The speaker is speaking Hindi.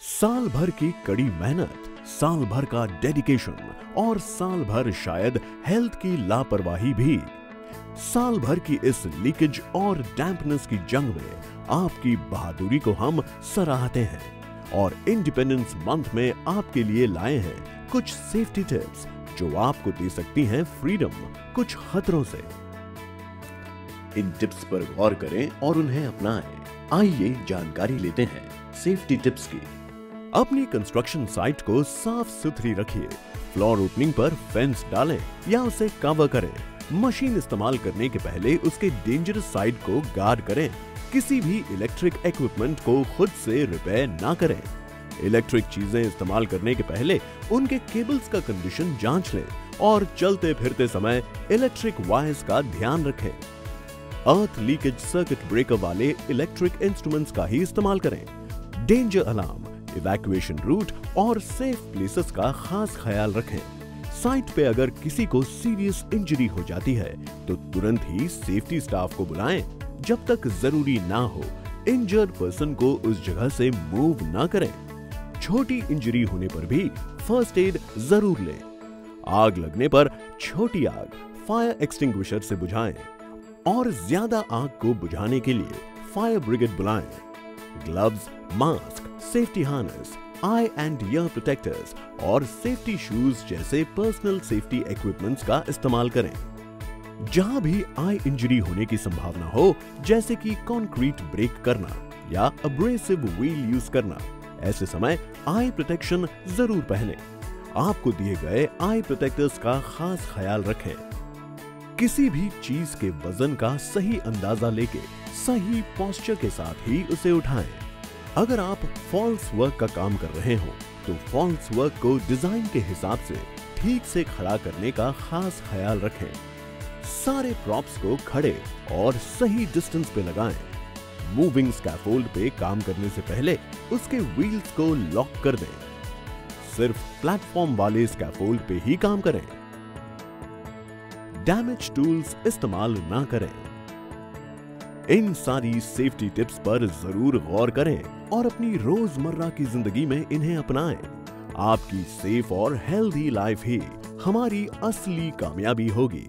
साल भर की कड़ी मेहनत साल भर का डेडिकेशन और साल भर शायद हेल्थ की लापरवाही भी। साल भर की इस लीकेज और डैम्पनेस की जंग में आपकी बहादुरी को हम सराहते हैं और इंडिपेंडेंस मंथ में आपके लिए लाए हैं कुछ सेफ्टी टिप्स जो आपको दे सकती हैं फ्रीडम कुछ खतरों से। इन टिप्स पर गौर करें और उन्हें अपनाएँ। आइए जानकारी लेते हैं सेफ्टी टिप्स की। अपनी कंस्ट्रक्शन साइट को साफ़ सुथरी रखिए। फ्लोर ओपनिंग पर फेंस डालें या उसे कवर करें। मशीन इस्तेमाल करने के पहले उसके डेंजरस साइड को गार्ड करें। किसी भी इलेक्ट्रिक इक्विपमेंट को खुद से रिपेयर ना करें। इलेक्ट्रिक चीज़ें इस्तेमाल करने के पहले उनके केबल्स का कंडीशन जाँच लें और चलते फिरते समय इलेक्ट्रिक वायर्स का ध्यान रखें। अर्थ लीकेज सर्किट ब्रेकर वाले इलेक्ट्रिक इंस्ट्रूमेंट्स का ही इस्तेमाल करें। डेंजर अलार्म इवैक्यूएशन रूट और सेफ़ प्लेसेस का खास ख्याल रखें। साइट पे अगर किसी को सीरियस इंजरी हो जाती है तो तुरंत ही सेफ्टी स्टाफ को बुलाएँ। जब तक ज़रूरी ना हो इंजर्ड पर्सन को उस जगह से मूव ना करें। छोटी इंजरी होने पर भी फ़र्स्ट एड ज़रूर लें। आग लगने पर छोटी आग फायर एक्सटिंग्विशर से बुझाएँ और ज़्यादा आग को बुझाने के लिए fire brigade बुलाएँ। Gloves mask safety harness eye and ear protectors और सेफ्टी शूज़ जैसे पर्सनल सेफ्टी इक्विपमेंट्स का इस्तेमाल करें। जहाँ भी आई इंजरी होने की संभावना हो, जैसे कि कंक्रीट ब्रेक करना या अब्रेसिव व्हील यूज़ करना, ऐसे समय आई प्रोटेक्शन ज़रूर पहने। आपको दिए गए आई प्रोटेक्टर्स का खास ख्याल रखें। किसी भी चीज़ के वज़न का सही अंदाज़ा लेके, सही पॉस्चर के साथ ही उसे उठाएँ। अगर आप फॉल्स वर्क का काम कर रहे हो तो फॉल्स वर्क को डिज़ाइन के हिसाब से ठीक से खड़ा करने का खास ख्याल रखें। सारे प्रॉप्स को खड़े और सही डिस्टेंस पे लगाएँ। मूविंग स्कैफोल्ड पे काम करने से पहले उसके व्हील्स को लॉक कर दें। सिर्फ़ प्लेटफॉर्म वाले स्कैफोल्ड पे ही काम करें। डैमेज टूल्स इस्तेमाल ना करें इन सारी सेफ्टी टिप्स पर ज़रूर गौर करें और अपनी रोज़मर्रा की ज़िंदगी में इन्हें अपनाएँ। आपकी सेफ़ और हेल्दी लाइफ ही हमारी असली कामयाबी होगी